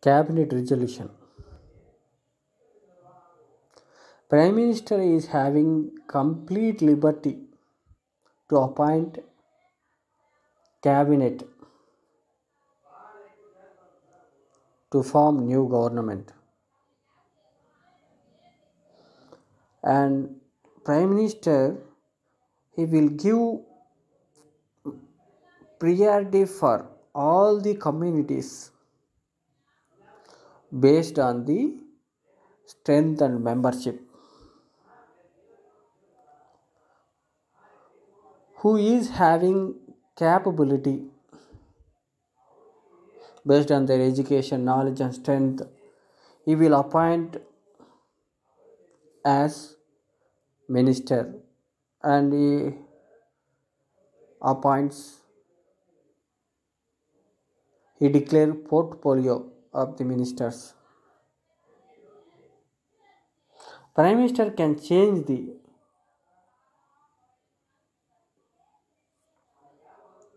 cabinet resolution. Prime minister is having complete liberty to appoint cabinet to form new government. And prime minister he will give priority for all the communities based on the strength and membership. Who is having capability based on their education knowledge and strength he will appoint as minister and he appoints he declare portfolio of the ministers. Prime minister can change the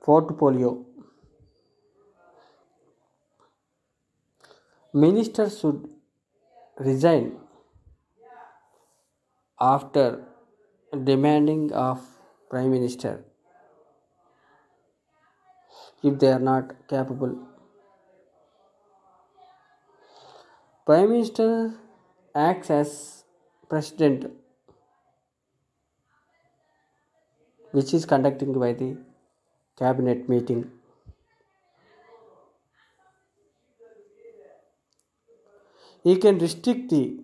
portfolio. Minister should resign after demanding of prime minister if they are not capable prime minister acts as president which is conducted by the cabinet meeting. He can restrict the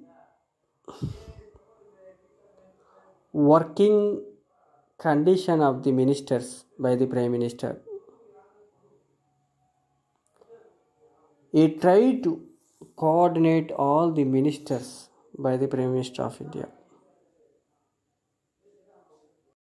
working condition of the ministers by the prime minister. He tried to coordinate all the ministers by the prime minister of india